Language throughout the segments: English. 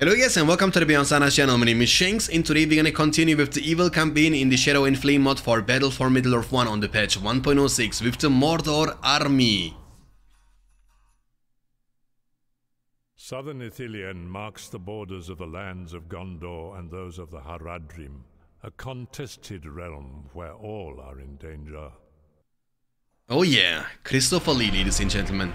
Hello guys and welcome to the Beyond Standards channel, my name is Shanks and today we're gonna continue with the Evil campaign in the Shadow and Flame mod for Battle for Middle-earth 1 on the patch 1.06 with the Mordor army. Southern Ithilien marks the borders of the lands of Gondor and those of the Haradrim, a contested realm where all are in danger. Oh yeah, Christopher Lee ladies and gentlemen.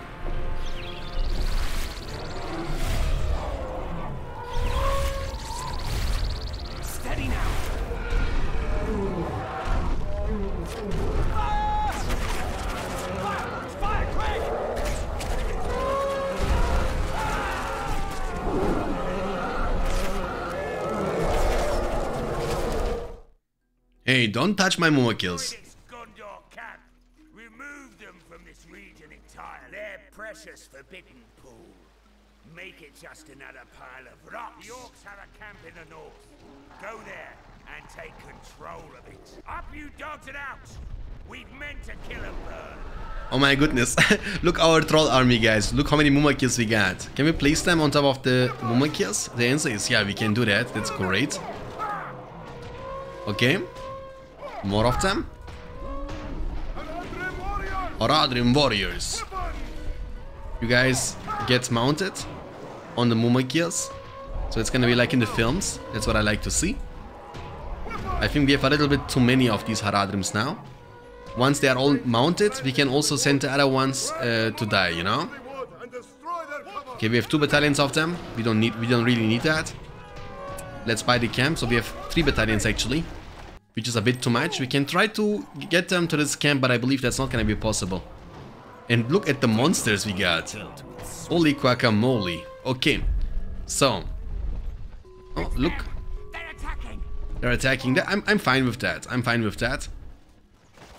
Hey, don't touch my Mumakils. This Gondor camp. Remove them from this region entirely. Their precious forbidden pool. Make it just another pile of rocks. The orcs have a camp in the north. Go there and take control of it. Up you dogs and out! We've meant to kill them, Burn. Oh my goodness, look our troll army guys, look how many Mumakils we got. Can we place them on top of the Mumakils? The answer is yeah, we can do that, that's great. Okay, more of them. Haradrim warriors. You guys get mounted on the Mumakils. So it's gonna be like in the films, that's what I like to see. I think we have a little bit too many of these Haradrims now. Once they are all mounted, we can also send the other ones uh, to die, you know? Okay, we have two battalions of them. We don't need we don't really need that. Let's buy the camp. So we have three battalions actually. Which is a bit too much. We can try to get them to this camp, but I believe that's not gonna be possible. And look at the monsters we got. Holy guacamole. Okay. So. Oh, look. They're attacking! They're attacking. I'm, I'm fine with that. I'm fine with that.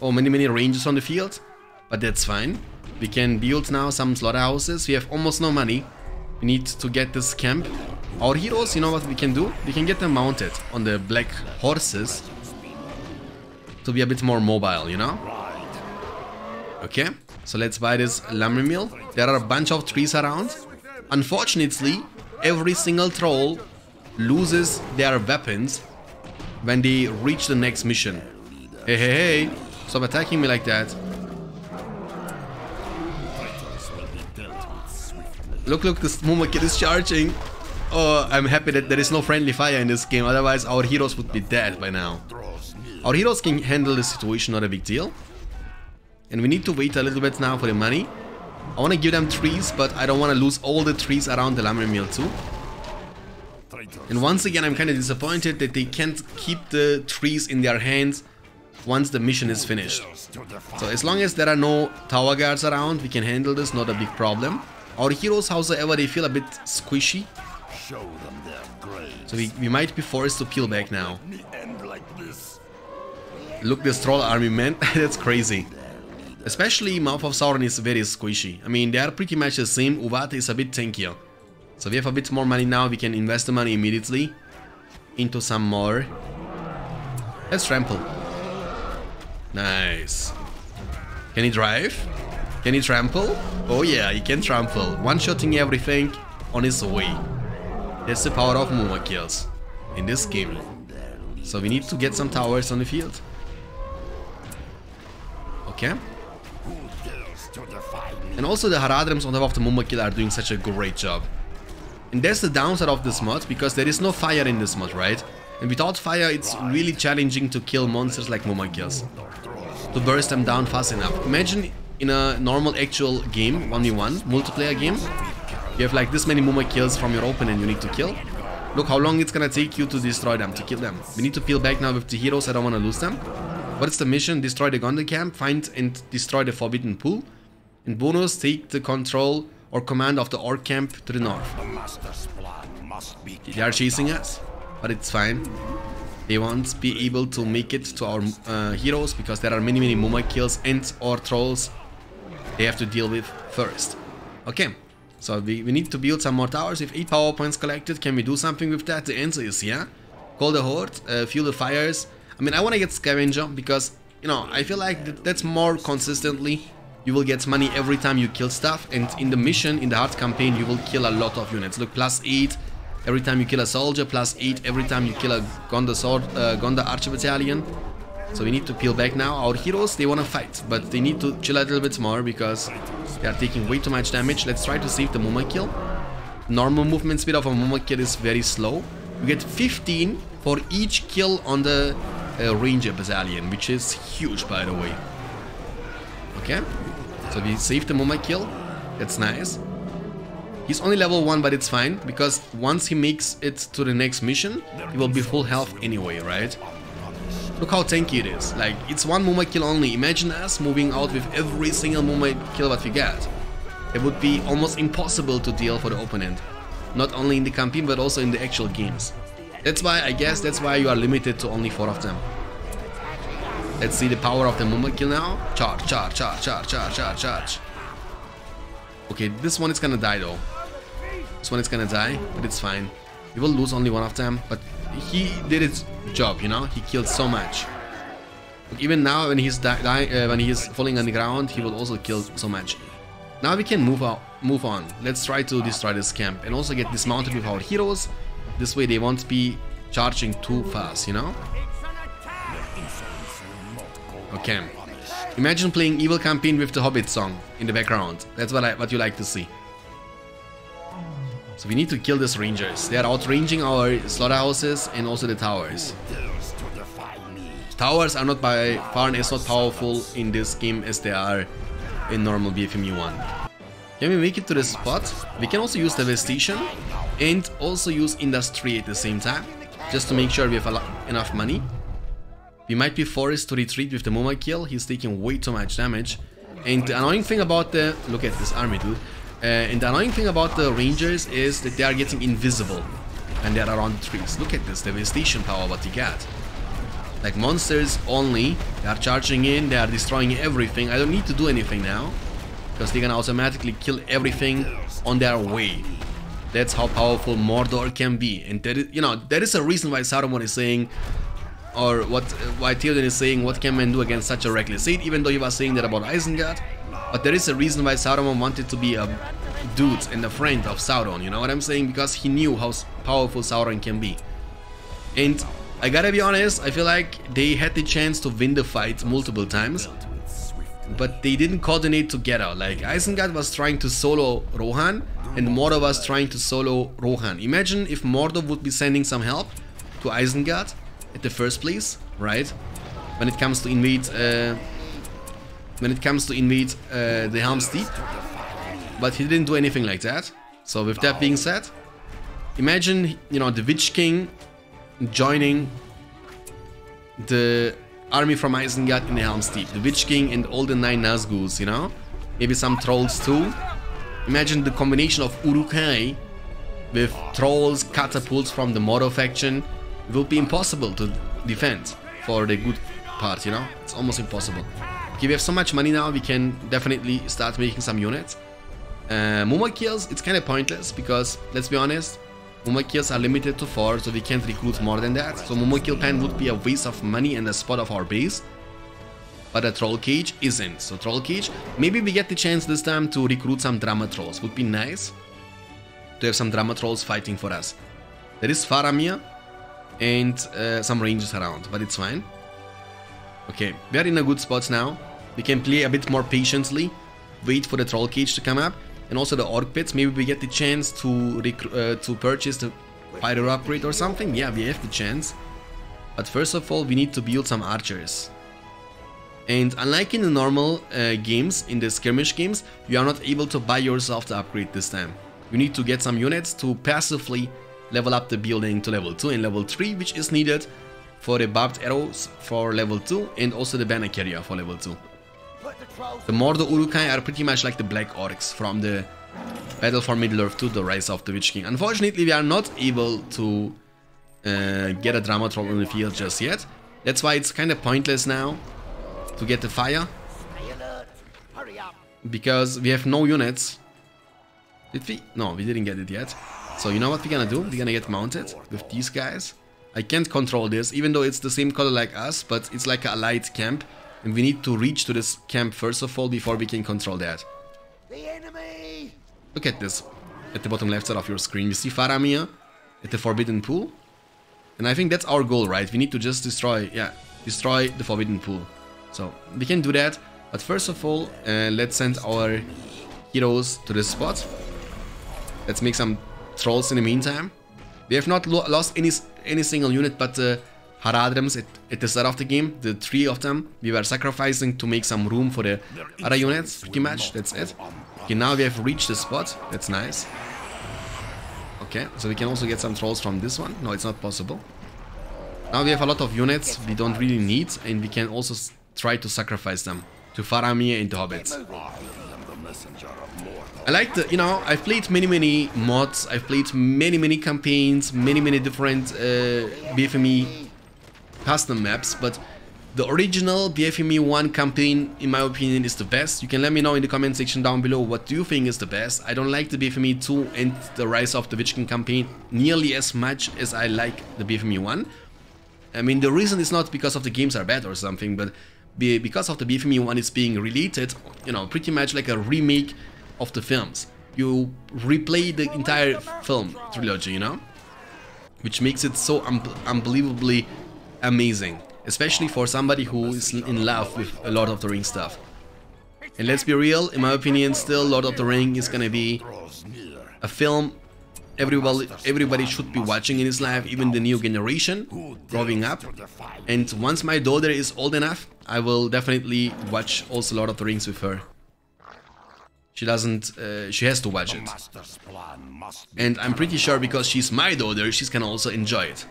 Oh, many, many ranges on the field. But that's fine. We can build now some slaughterhouses. We have almost no money. We need to get this camp. Our heroes, you know what we can do? We can get them mounted on the black horses. To be a bit more mobile, you know? Okay, so let's buy this lumber mill. There are a bunch of trees around. Unfortunately, every single troll loses their weapons when they reach the next mission. Hey, hey, hey, stop attacking me like that. Look, look, this Mumakil is charging. Oh, I'm happy that there is no friendly fire in this game, otherwise our heroes would be dead by now. Our heroes can handle the situation, not a big deal. And we need to wait a little bit now for the money. I want to give them trees, but I don't want to lose all the trees around the lumber mill too. And once again, I'm kind of disappointed that they can't keep the trees in their hands once the mission is finished. So as long as there are no tower guards around, we can handle this, not a big problem. Our heroes, however, they feel a bit squishy. Show them their grave. So we, we might be forced to peel back now. The end like this. Look, this troll army, man. That's crazy. Especially Mouth of Sauron is very squishy. I mean, they are pretty much the same. Uvat is a bit tankier. So we have a bit more money now. We can invest the money immediately into some more. Let's trample. Nice. Can he drive? Can he trample? Oh yeah, he can trample. One-shotting everything on his way. That's the power of Mumakils in this game. So we need to get some towers on the field. Okay. Who dares to defy me? And also the Haradrims on top of the Mumakil are doing such a great job. And that's the downside of this mod, because there is no fire in this mod, right? And without fire, it's really challenging to kill monsters like Mumakils. To burst them down fast enough. Imagine in a normal actual game, 1v1, multiplayer game, you have like this many Mumakils from your opponent you need to kill. Look how long it's gonna take you to destroy them, to kill them. We need to peel back now with the heroes, I don't wanna lose them. What's the mission? Destroy the Gondor camp, find and destroy the Forbidden Pool. And bonus, take the control or command of the Orc camp to the north. The master's plan must be They are chasing us, but it's fine. They won't be able to make it to our uh, heroes because there are many many Mumakils and or trolls they have to deal with first. Okay, so we, we need to build some more towers. If 8 power points collected, can we do something with that? The answer is yeah. Call the horde, uh, fuel the fires. I mean, I want to get scavenger because, you know, I feel like that that's more consistently. You will get money every time you kill stuff and in the mission, in the hard campaign, you will kill a lot of units. Look, plus 8, every time you kill a soldier, plus 8 every time you kill a Gondor, sword, uh, Gondor Archer Battalion. So we need to peel back now. Our heroes, they want to fight, but they need to chill a little bit more because they are taking way too much damage. Let's try to save the Mumakil. Normal movement speed of a Mumakil is very slow. You get 15 for each kill on the uh, Ranger Battalion, which is huge by the way. Okay, so we saved the Mumakil. That's nice. He's only level 1, but it's fine, because once he makes it to the next mission, he will be full health anyway, right? Look how tanky it is. Like, it's one Mumakil only. Imagine us moving out with every single Muma kill that we get. It would be almost impossible to deal for the opponent. Not only in the campaign, but also in the actual games. That's why, I guess, that's why you are limited to only 4 of them. Let's see the power of the Mumakil now. Charge, charge, charge, charge, charge, charge, charge. Okay, this one is gonna die though. This one is gonna die, but it's fine. We will lose only one of them, but he did his job, you know? He killed so much. Even now, when he's uh, when he's falling on the ground, he will also kill so much. Now we can move out, move on. Let's try to destroy this camp and also get dismounted with our heroes. This way they won't be charging too fast, you know? Okay. Imagine playing Evil Campaign with the Hobbit song in the background. That's what I what you like to see. So we need to kill these rangers. They are outranging our slaughterhouses and also the towers. Towers are not by far as not powerful in this game as they are in normal BFME 1. Can we make it to the spot? We can also use Devastation and also use Industry at the same time, just to make sure we have enough money. We might be forced to retreat with the Mumakil, he's taking way too much damage. And the annoying thing about the... look at this army dude. Uh, and the annoying thing about the rangers is that they are getting invisible. And they're around the trees. Look at this devastation power what they get. Like monsters only, they are charging in, they are destroying everything. I don't need to do anything now. Because they're gonna automatically kill everything on their way. That's how powerful Mordor can be. And that is, you know, that is a reason why Saruman is saying or what why Theoden is saying what can man do against such a reckless Sith, even though he was saying that about Isengard. But there is a reason why Saruman wanted to be a dude and a friend of Sauron, you know what I'm saying? Because he knew how powerful Sauron can be. And I gotta be honest, I feel like they had the chance to win the fight multiple times. But they didn't coordinate together. Like Isengard was trying to solo Rohan and Mordor was trying to solo Rohan. Imagine if Mordor would be sending some help to Isengard at the first place, right? When it comes to invade, uh, when it comes to invade uh, the Helm's Deep, but he didn't do anything like that. So with that being said, imagine you know the Witch King joining the army from Isengard in Helm's Deep, the Witch King and all the nine Nazguls, you know, maybe some trolls too. Imagine the combination of Uruk-hai with trolls, catapults from the Mordor faction it will be impossible to defend for the good part, you know? It's almost impossible. Okay, we have so much money now, we can definitely start making some units. Uh, Mumakils, it's kind of pointless because, let's be honest, Mumakils are limited to 4, so we can't recruit more than that. So Mumakil pen would be a waste of money and a spot of our base. But a troll cage isn't. So troll cage, maybe we get the chance this time to recruit some drama trolls. Would be nice to have some drama trolls fighting for us. There is Faramir, and uh, some ranges around, but it's fine. Okay, we are in a good spot now. We can play a bit more patiently, wait for the troll cage to come up, and also the orc pits. Maybe we get the chance to uh, to purchase the fighter upgrade or something. Yeah, we have the chance. But first of all, we need to build some archers. And unlike in the normal uh, games, in the skirmish games, you are not able to buy yourself the upgrade this time. You need to get some units to passively level up the building to level 2 and level 3 which is needed for the barbed arrows for level 2 and also the banner carrier for level 2. The Mordor Uruk-hai are pretty much like the Black Orcs from the Battle for Middle-earth 2, the Rise of the Witch King. Unfortunately, we are not able to uh, get a Drama Troll on the field just yet. That's why it's kind of pointless now to get the fire. Because we have no units. Did we? No, we didn't get it yet. So you know what we're gonna do? We're gonna get mounted with these guys. I can't control this, even though it's the same color like us, but it's like a light camp. And we need to reach to this camp first of all before we can control that. The enemy! Look at this. At the bottom left side of your screen, you see Faramir at the Forbidden Pool. And I think that's our goal, right? We need to just destroy, yeah, destroy the Forbidden Pool. So we can do that. But first of all, uh, let's send our heroes to this spot. Let's make some trolls in the meantime. We have not lo lost any any single unit, but uh, Haradrims at, at the start of the game, the three of them, we were sacrificing to make some room for the other units, pretty much, that's it. Okay, now we have reached the spot, that's nice. Okay, so we can also get some trolls from this one. No, it's not possible. Now we have a lot of units we don't really need, and we can also try to sacrifice them to Faramir and the Hobbits. I like the, you know, I've played many, many mods, I've played many, many campaigns, many, many different uh, BFME custom maps, but the original BFME 1 campaign, in my opinion, is the best. You can let me know in the comment section down below what do you think is the best. I don't like the BFME 2 and the Rise of the Witch King campaign nearly as much as I like the BFME 1. I mean, the reason is not because of the games are bad or something, but because of the BFME 1 is being related, you know, pretty much like a remake of the films. You replay the entire film trilogy, you know? Which makes it so un unbelievably amazing. Especially for somebody who is in love with a Lord of the Rings stuff. And let's be real, in my opinion, still Lord of the Ring is gonna be a film everybody everybody should be watching in his life, even the new generation growing up. And once my daughter is old enough, I will definitely watch also Lord of the Rings with her. She doesn't, uh, she has to watch it. And I'm pretty sure because she's my daughter, she's gonna also enjoy it.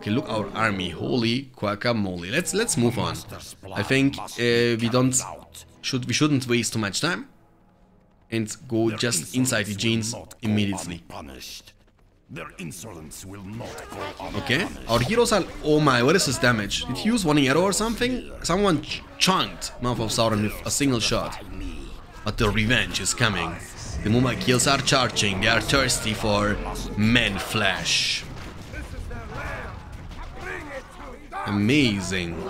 Okay, look our army. Holy guacamole. Let's let's move on. I think uh, we don't should we shouldn't waste too much time and go just inside the jeans immediately. Okay, our heroes are... Oh my, what is this damage? Did he use one arrow or something? Someone ch chunked Mouth of Sauron with a single shot. But the revenge is coming. The Mumakils are charging, they are thirsty for man flesh. Amazing.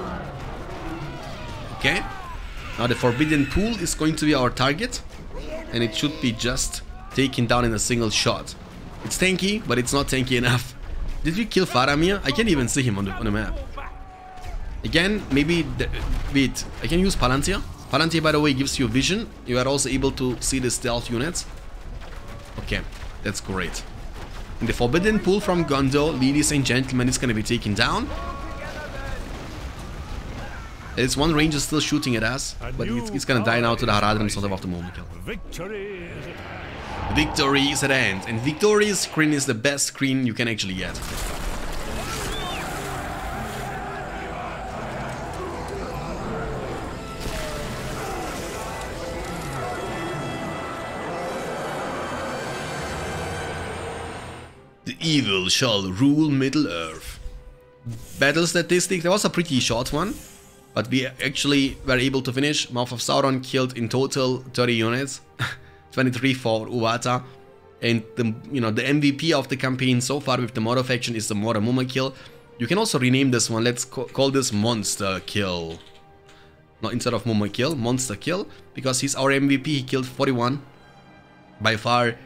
Okay. Now the Forbidden Pool is going to be our target. And it should be just taken down in a single shot. It's tanky, but it's not tanky enough. Did we kill Faramir? I can't even see him on the, on the map. Again, maybe... The, wait, I can use Palantir? Palantir, by the way, gives you vision. You are also able to see the stealth units. Okay, that's great. And the Forbidden Pool from Gondor, ladies and gentlemen, is gonna be taken down. There's one ranger still shooting at us, but it's, it's gonna die now to the Haradrim sort of after moment kill. Victory is at hand. Victory is at hand, and Victory's screen is the best screen you can actually get. The evil shall rule Middle-earth. Battle statistic, that was a pretty short one. But we actually were able to finish. Mouth of Sauron killed in total 30 units. 23 for Uwata. And the you know the MVP of the campaign so far with the Mordor faction is the Mordor Mumakil. You can also rename this one. Let's call this Monster Kill. Not instead of Mumakil, Monster Kill. Because he's our MVP. He killed 41. By far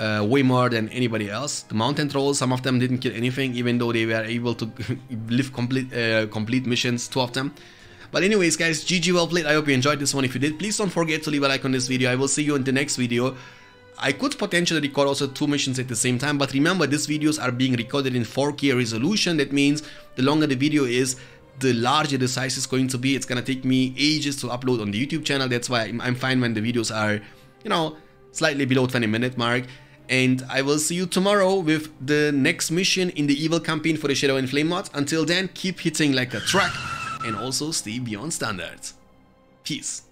uh, way more than anybody else. The mountain trolls, some of them didn't kill anything, even though they were able to live complete uh, complete missions, two of them. But anyways, guys, GG well played. I hope you enjoyed this one. If you did, please don't forget to leave a like on this video. I will see you in the next video. I could potentially record also two missions at the same time, but remember, these videos are being recorded in 4K resolution. That means the longer the video is, the larger the size is going to be. It's gonna take me ages to upload on the YouTube channel. That's why I'm fine when the videos are, you know, slightly below 20 minute mark. And I will see you tomorrow with the next mission in the evil campaign for the Shadow and Flame mod. Until then, keep hitting like a truck and also stay beyond standards. Peace.